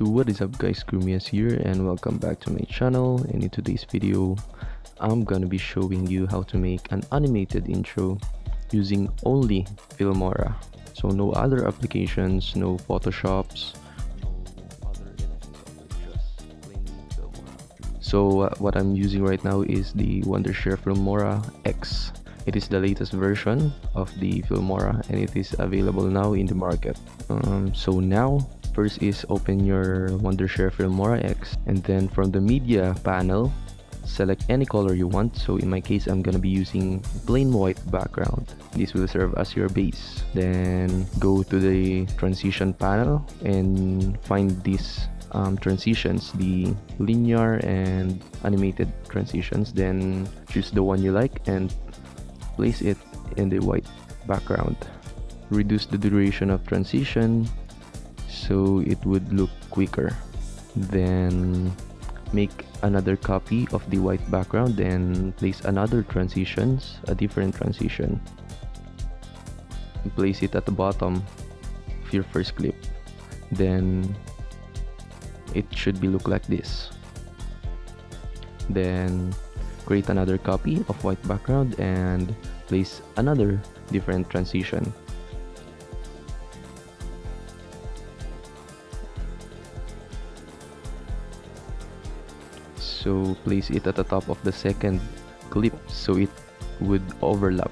So what is up guys, Creamy Yes here and welcome back to my channel and in today's video I'm gonna be showing you how to make an animated intro using only Filmora. So no other applications, no photoshops, So uh, what I'm using right now is the Wondershare Filmora X. It is the latest version of the Filmora and it is available now in the market. Um, so now first is open your Wondershare Filmora X and then from the media panel select any color you want. So in my case I'm gonna be using plain white background. This will serve as your base. Then go to the transition panel and find these um, transitions the linear and animated transitions. Then choose the one you like and place it in the white background. Reduce the duration of transition so it would look quicker then make another copy of the white background and place another transitions a different transition. Place it at the bottom of your first clip. Then it should be look like this. Then create another copy of white background and place another different transition so place it at the top of the second clip so it would overlap.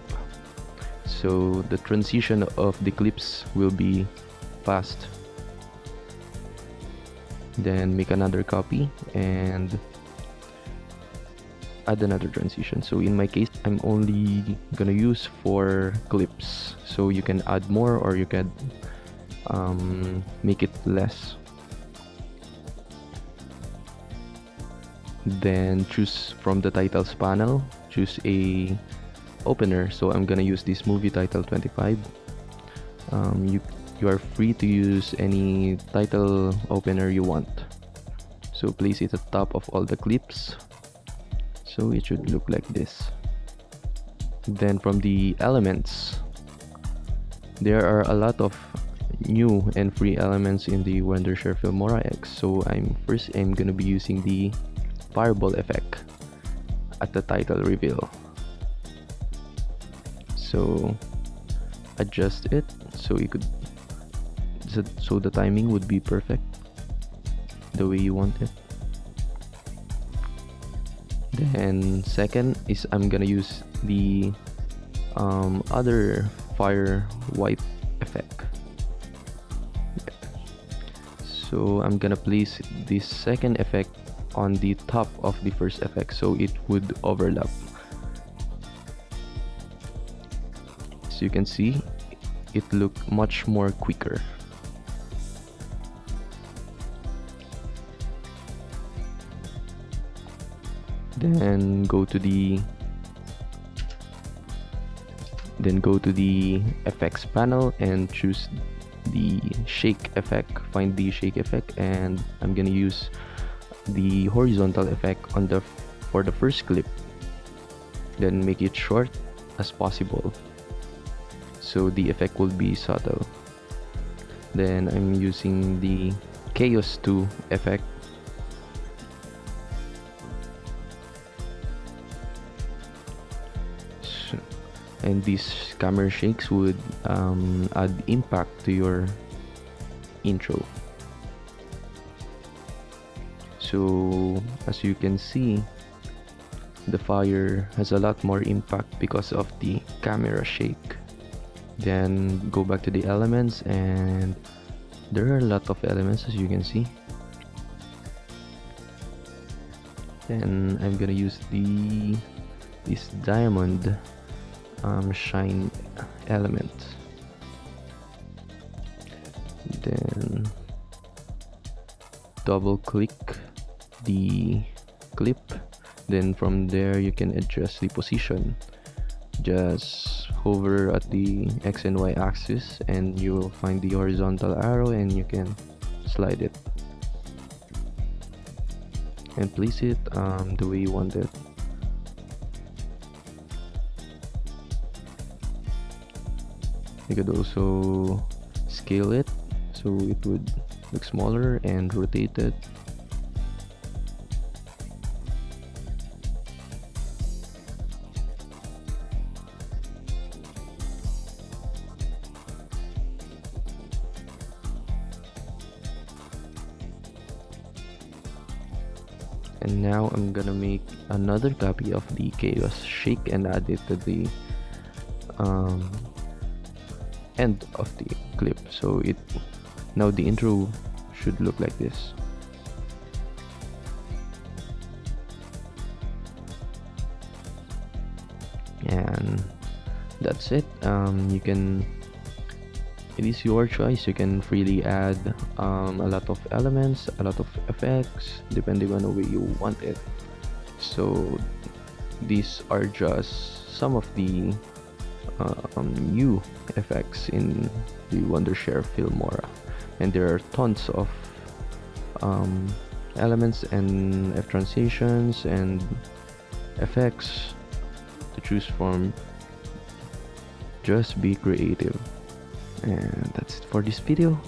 So the transition of the clips will be fast. Then make another copy and add another transition. So in my case I'm only gonna use four clips. So you can add more or you can um, make it less then choose from the titles panel choose a opener. So I'm gonna use this movie title 25 um, you you are free to use any title opener you want. So place it at the top of all the clips. So it should look like this. Then from the elements there are a lot of new and free elements in the Wondershare Filmora X. So I'm first I'm gonna be using the fireball effect at the title reveal. So adjust it so you could so the timing would be perfect the way you want it. Then second is I'm gonna use the um, other fire wipe effect. So I'm gonna place this second effect on the top of the first effect so it would overlap. So you can see it look much more quicker. Then go to the then go to the effects panel and choose the shake effect find the shake effect and I'm gonna use the horizontal effect on the for the first clip then make it short as possible. So the effect will be subtle. Then I'm using the chaos 2 effect. And these camera shakes would um, add impact to your intro so as you can see the fire has a lot more impact because of the camera shake. Then go back to the elements and there are a lot of elements as you can see. Then I'm gonna use the this diamond um, shine element. Then double click the clip then from there you can adjust the position. Just hover at the x and y axis and you will find the horizontal arrow and you can slide it and place it um, the way you want it. You could also scale it so it would look smaller and rotate it and now I'm gonna make another copy of the chaos shake and add it to the um, end of the clip. So it now the intro should look like this. And that's it. Um, you can it is your choice. You can freely add um, a lot of elements a lot of effects depending on the way you want it. So these are just some of the um, new effects in the Wondershare Filmora. And there are tons of um, elements and F transitions and effects to choose from. Just be creative and that's it for this video.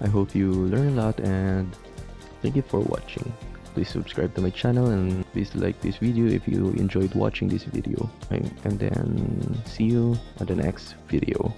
I hope you learn a lot and thank you for watching. Please subscribe to my channel and please like this video if you enjoyed watching this video. And then see you on the next video